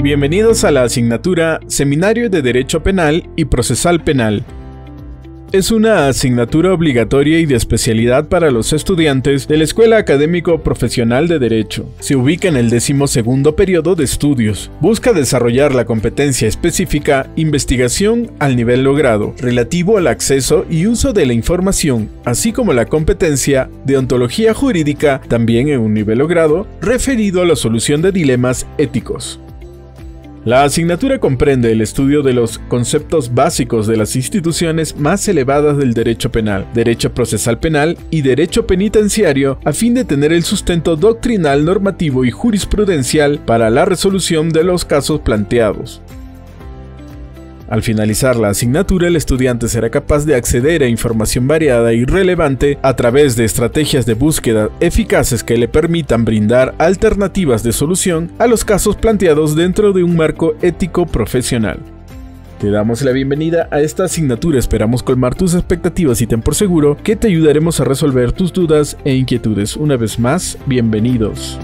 Bienvenidos a la asignatura Seminario de Derecho Penal y Procesal Penal. Es una asignatura obligatoria y de especialidad para los estudiantes de la Escuela Académico Profesional de Derecho. Se ubica en el decimosegundo periodo de estudios. Busca desarrollar la competencia específica investigación al nivel logrado, relativo al acceso y uso de la información, así como la competencia de ontología jurídica, también en un nivel logrado, referido a la solución de dilemas éticos. La asignatura comprende el estudio de los conceptos básicos de las instituciones más elevadas del derecho penal, derecho procesal penal y derecho penitenciario a fin de tener el sustento doctrinal, normativo y jurisprudencial para la resolución de los casos planteados. Al finalizar la asignatura, el estudiante será capaz de acceder a información variada y relevante a través de estrategias de búsqueda eficaces que le permitan brindar alternativas de solución a los casos planteados dentro de un marco ético profesional. Te damos la bienvenida a esta asignatura, esperamos colmar tus expectativas y ten por seguro que te ayudaremos a resolver tus dudas e inquietudes. Una vez más, bienvenidos.